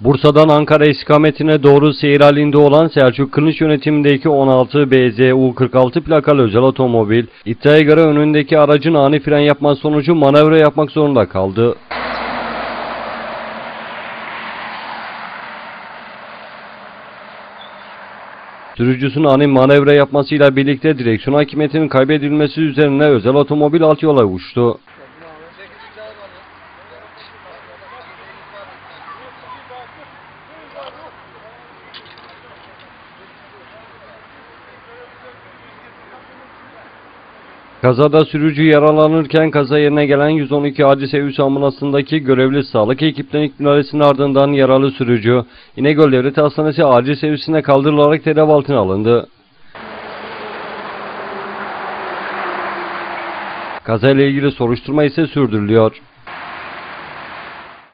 Bursa'dan Ankara istikametine doğru seyir halinde olan Selçuk Kılıç yönetimindeki 16 BZU 46 plakalı özel otomobil, iddiaya göre önündeki aracın ani fren yapması sonucu manevra yapmak zorunda kaldı. Sürücüsünün ani manevra yapmasıyla birlikte direksiyon hakimiyetinin kaybedilmesi üzerine özel otomobil alt yola uçtu. Kazada sürücü yaralanırken kaza yerine gelen 112 acil servis ambulansındaki görevli sağlık ekiplerinin müdahalesinin ardından yaralı sürücü İnegöl Devlet Hastanesi acil servisine kaldırılarak tedavi altına alındı. Kazayla ilgili soruşturma ise sürdürülüyor.